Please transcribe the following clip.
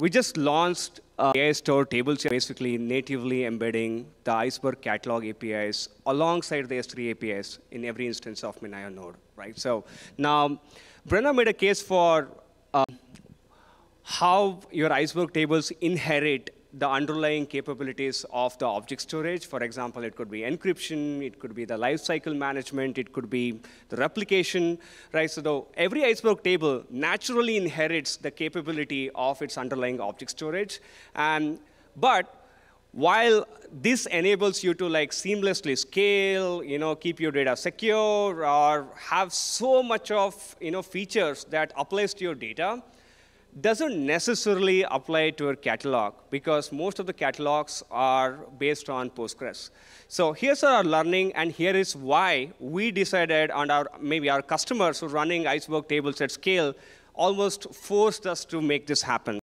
We just launched uh, AIStor tables, basically natively embedding the Iceberg catalog APIs alongside the S3 APIs in every instance of MinIO node, right? So now, Brenna made a case for uh, how your Iceberg tables inherit the underlying capabilities of the object storage. For example, it could be encryption, it could be the lifecycle management, it could be the replication, right? So every Iceberg table naturally inherits the capability of its underlying object storage. And, but while this enables you to like seamlessly scale, you know, keep your data secure, or have so much of you know features that applies to your data, doesn't necessarily apply to your catalog because most of the catalogs are based on Postgres. So here's our learning, and here is why we decided, and our maybe our customers who are running Iceberg tables at scale almost forced us to make this happen.